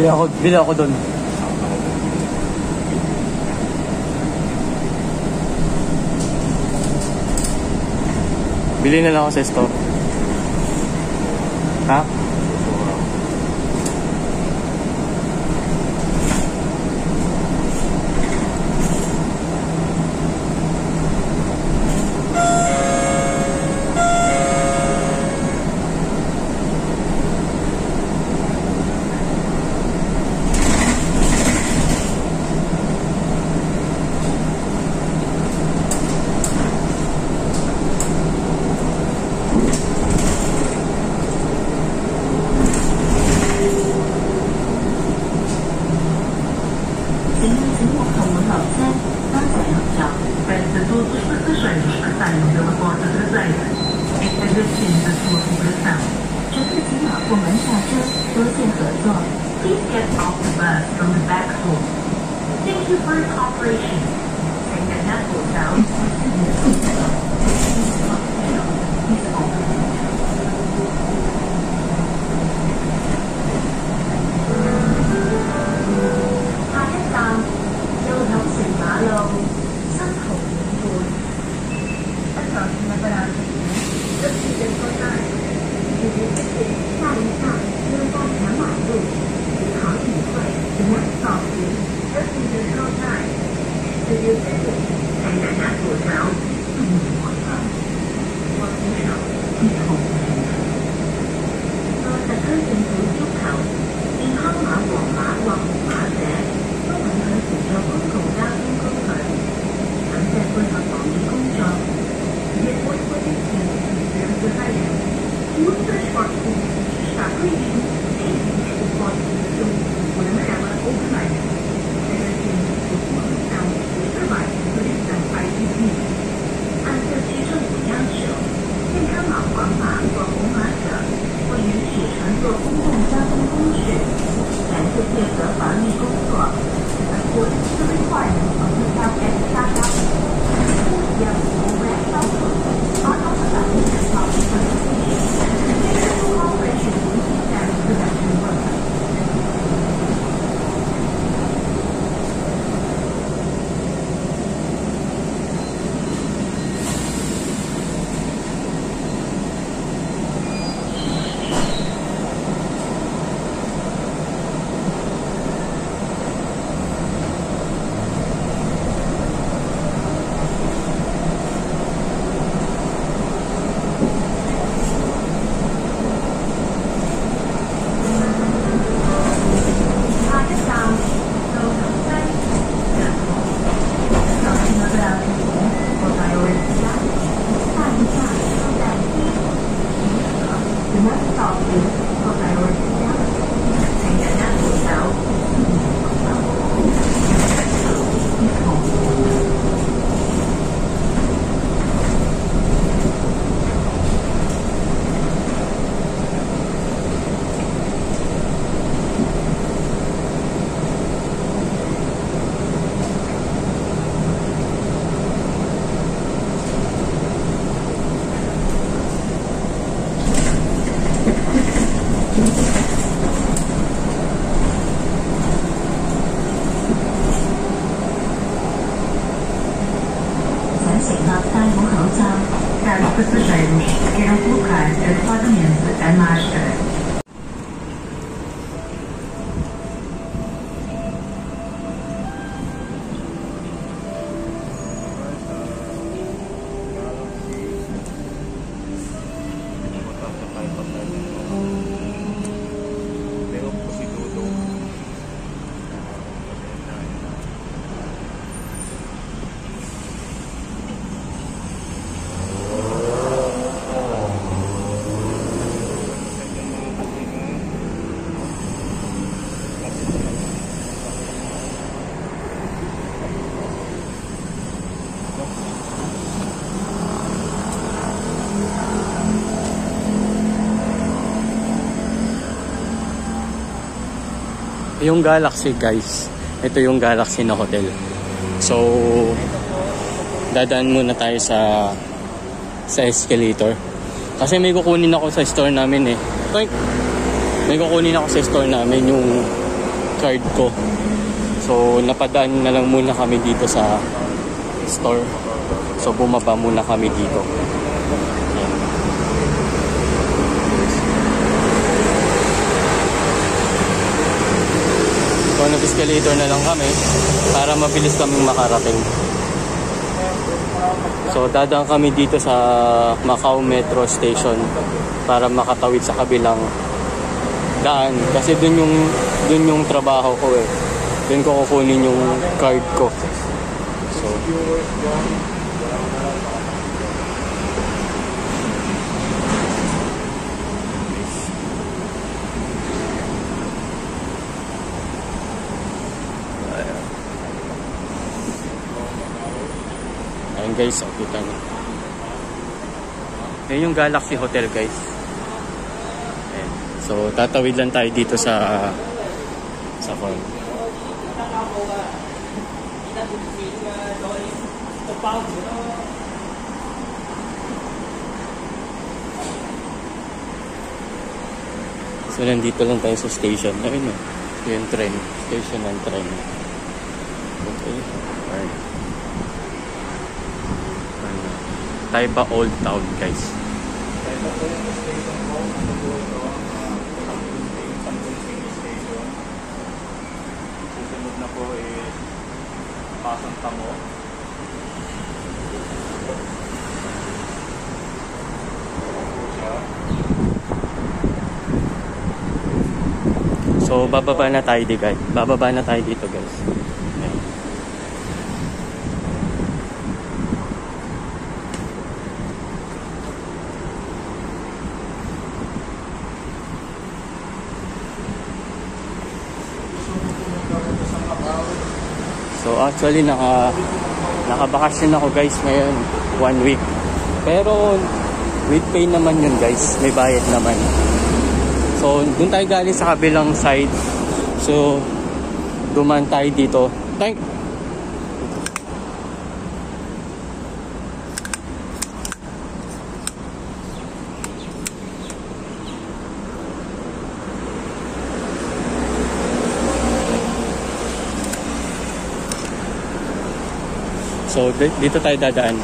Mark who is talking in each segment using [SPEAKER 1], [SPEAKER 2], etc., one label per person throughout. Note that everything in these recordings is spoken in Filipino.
[SPEAKER 1] Bili ako, bili ako doon. Bili na lang ako sa store. Ha?
[SPEAKER 2] 我们想
[SPEAKER 3] 请务必戴好口罩。各位乘客，请将佩戴得当的口罩。
[SPEAKER 1] Yung Galaxy guys. Ito yung Galaxy na hotel. So, dadaan muna tayo sa sa escalator. Kasi may kukunin ako sa store namin eh. May kukunin ako sa store namin yung card ko. So, napadaan na lang muna kami dito sa store. So, bumaba muna kami dito. So, nag-escalator na lang kami para mabilis kaming makarating. So, dadaan kami dito sa Macau Metro Station para makatawid sa kabilang daan. Kasi dun yung, dun yung trabaho ko eh. Dun ko kukunin yung card ko. So, guys, oh, kita nyo. Yan yung Galaxy Hotel guys. Ayan. So, tatawid lang tayo dito sa sa farm. So, nandito lang tayo sa station. Ayun o. Yung train. Station ng train. Okay. Alright. Tayo pa Old Town, guys.
[SPEAKER 4] Susunod na po is Pasang Tamo.
[SPEAKER 1] So, bababa na tayo dito, guys. Bababa na tayo dito, guys. Actually, naka, nakabakasyon ako, guys, ngayon. One week. Pero, with pay naman yun, guys. May bayad naman. So, dun tayo galing sa kabilang side. So, duman tayo dito. Thank So, di- dito tayo dadaan.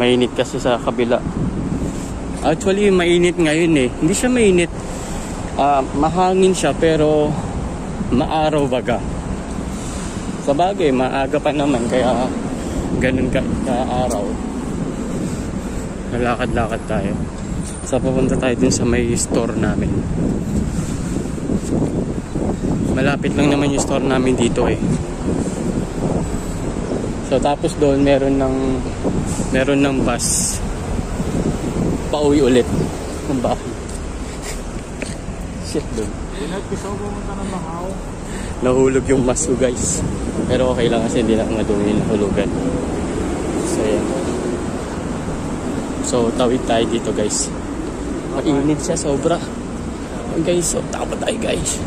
[SPEAKER 1] Mainit kasi sa kabila. Actually, mainit ngayon eh. Hindi siya mainit. Ah, mahangin siya pero maaraw baga. Sa bagay, maaga pa naman kaya ganun ka, ka araw. Lalakad-lakad tayo. So, papunta tayo dun sa may store namin. Malapit lang naman yung store namin dito eh. So, tapos doon meron ng meron ng bus pauwi ulit ng bahay. Shit doon.
[SPEAKER 4] Pinagpisaw pumunta ng Macau.
[SPEAKER 1] Nahulog yung maso guys. Pero okay lang kasi hindi na madumi yung nahulugan. So yan. So tawid tayo dito guys. Mainit siya sobra. Guys, so takot tayo guys.